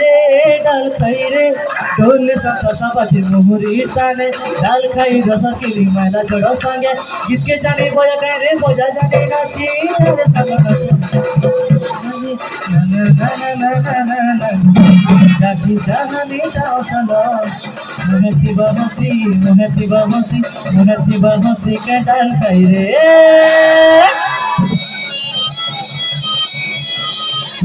রে ডাল খাই রে ঢোল সঙ্গ সবাজি মুহুরি তানে ডাল খাই রস কিলি মেলা ছোড় সঙ্গে গীতকে জানি বজা গাই রে বজা জানি নাচি রে ডাকি জাহানি যাও সঙ্গ মনে থিবা হসি মনে থিবা হসি মনে থিবা হসি কে ডাল খাই রে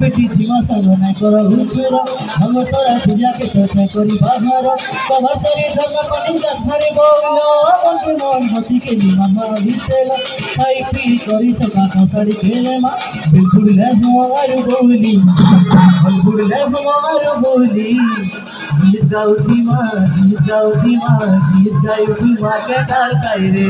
পেটি জীবা সাধনা কর, হুচুর ভঙ্গ তোরা পূজাকে চর্চা করি বাধার তভা সারি ধর্ম পণ্ডিতা ধরে গৌল বন্ধু মন বসিকে নিমাহ বিতেল খাই পি করি চকা কসাড়ি খেলে মা? বিলকুল লেহ আর বৌলি। বিলকুল লেহ আর বৌলি। গীত গাউতি মা গীত গাউতি মা গীত গাউতি মা কে ডাল কাই রে।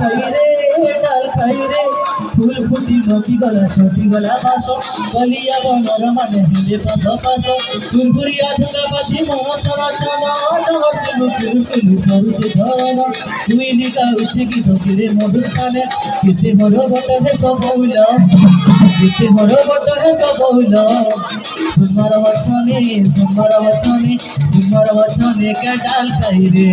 பயிரே நாள் பயிரே গোপি গোপি গলা চটি গলা পাস বলিয়া বনর মানে হিলে পাস। পাস কুরকুরিয়া ধুলা পাতি মোহ ছন ছন ডহটি লুকি লুকি লুচরুচে ধন। তুই লিকা উঠে কি ধকিরে মধুর পানে কিসে মর বট হে সবৌল কিসে মর বট হে সবৌল সুন্দর বছনে সুন্দর বছনে সুন্দর বছনে কে ডাল খাই রে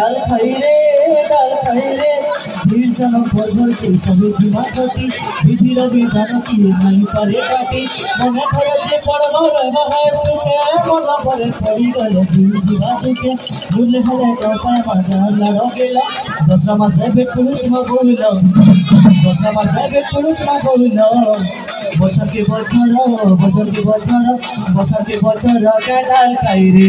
ডাল খাই রে ডাল খাই রে ভিড় যেন ভরভরকে সবে ঝিমা ক্ষতি বিধি রবি ধনকি নাহি পারে কাটি মনে করে যে পড়ব রহা সুখে মন পরে পড়ি গেল ভিড় ঝিমা দুখে ভুলে হলে কপাল মাজার লড় গেল দশা মাসে বেকুড়ুত মা বলল দশা মাসে বেকুড়ুত মা বলল বছরকে বছর বছরকে বছর বছরকে বছর কাটাল খাই রে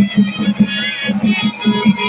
どこ行くの?